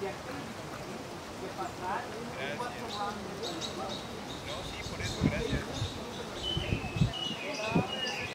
de aquí, pasar, Gracias. No, sí, por eso, gracias.